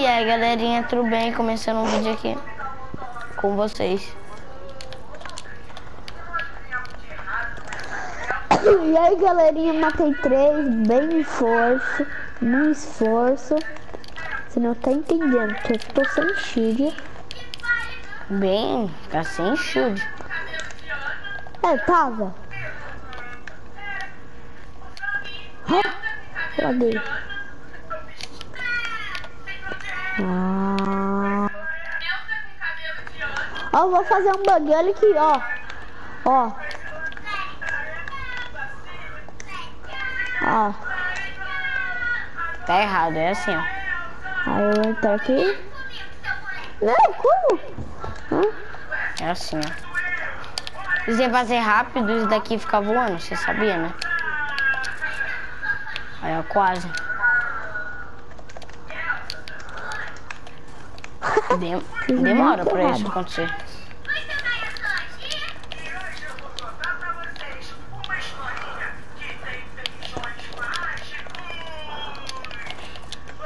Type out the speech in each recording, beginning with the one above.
E aí galerinha, tudo bem? Começando um vídeo aqui com vocês. E aí galerinha, matei três, bem esforço, no esforço. Você não tá entendendo, que eu tô sem shield. Bem, tá sem shield. É, tava. Cadê? Ah. Ó, eu vou fazer um bug, olha aqui, ó. Ó. Ó. Tá errado, é assim, ó. Aí eu vou entrar aqui. Não, como? Hã? É assim, ó. Se você fazer rápido, isso daqui fica voando, você sabia, né? Aí, ó, quase. Dem demora pra isso acontecer.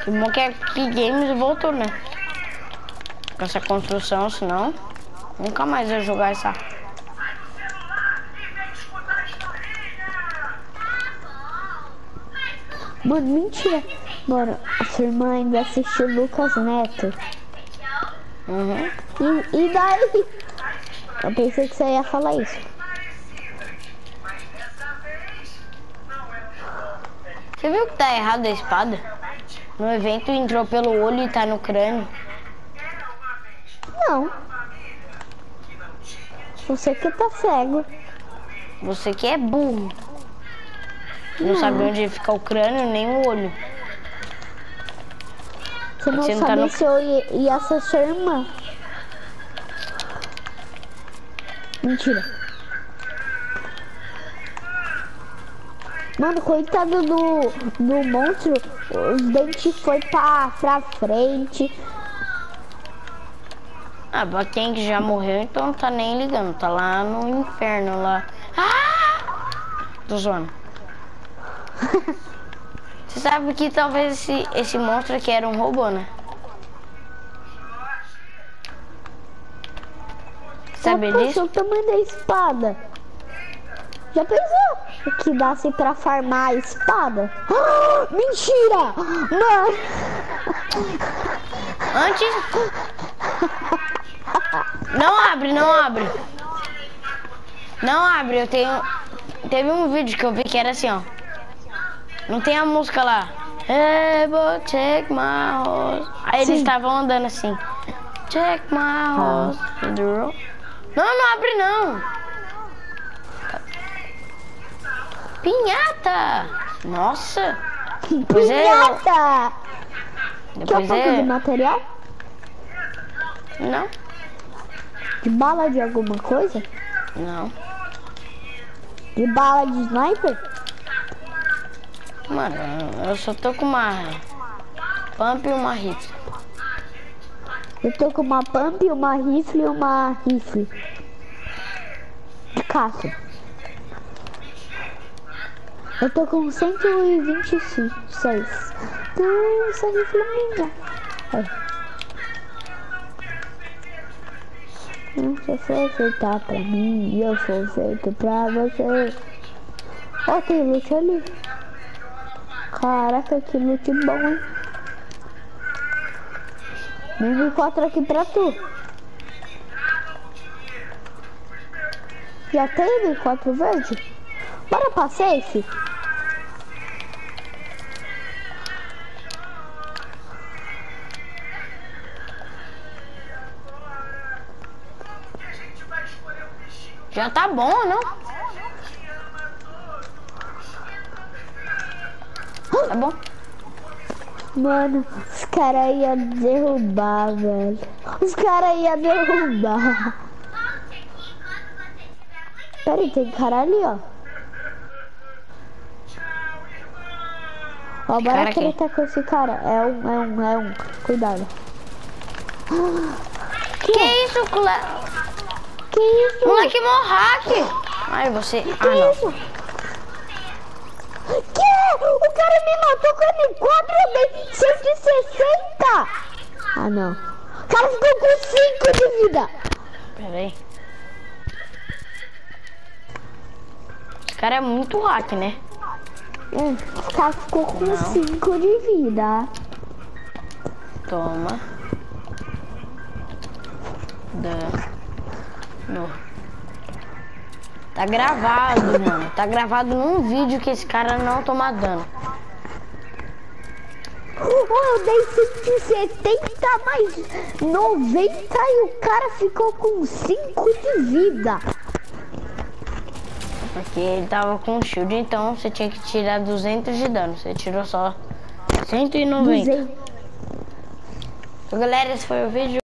Que bom que aqui Games voltou, né? Com essa construção, senão nunca mais eu jogar essa. Mano, mentira. Mano, a sua irmã ainda assistiu Lucas Neto. Uhum. E, e daí? Eu pensei que você ia falar isso. Você viu que tá errado a espada? No evento entrou pelo olho e tá no crânio. Não. Você que tá cego. Você que é burro. Não, sabe onde fica o crânio nem o olho. Você não não tá no- se eu ia, ia ser sua irmã. Mentira. Mano, coitado do, do monstro, os dentes foi pra, pra frente. Ah, pra quem que já morreu, então não tá nem ligando. Tá lá no inferno lá. Ah! Tô zoando. Você sabe que talvez esse, esse monstro aqui era um robô, né? Sabe Tá, poxa, disso? o tamanho da espada. Já pensou que dá-se pra farmar a espada? Ah, mentira! Mano! Antes. Não abre, não abre. Não abre, eu tenho. Teve um vídeo que eu vi que era assim, ó. Não tem a música lá. Hey, but take my horse. Aí eles estavam andando assim. Take my horse. Não, não abre não. Pinhata! Nossa! Depois é. Pinhata! Quer um Depois de é. material? Não, De bala de alguma coisa? não. De bala de sniper? Mano, eu só tô com uma pump e uma rifle. Eu tô com uma pump, uma rifle e uma rifle. De caça. Eu tô com 126. Então, essa rifle é minha. É. Não, Você foi acertar pra mim eu sou feito pra você. Ó, tem loot ali. Caraca, que loot bom, hein? Vem quatro aqui pra tu. Já tem quatro verde? Bora pra safe? Já tá bom, não? Tá bom? Mano, os caras iam derrubar, velho. Os caras iam derrubar. Pera aí, tem cara ali, ó. Ó, bora Cara tretar com esse cara. É um, é um, é um. Cuidado. Que isso, cula... Que isso? Moleque morraque! Ai, você... Que Ah, não. isso? Que? O cara me matou com M4, eu dei 160! Ah, não. O cara ficou com 5 de vida. Pera aí. Esse cara é muito hack, né? É, o cara ficou com Não. 5 de vida. Toma. Dano. Tá gravado, mano. Tá gravado num vídeo que esse cara não toma dano. Oh, eu dei 170 mais 90 e o cara ficou com 5 de vida. Porque ele tava com shield, então você tinha que tirar 200 de dano. Você tirou só 190. 200. Então, galera, esse foi o vídeo.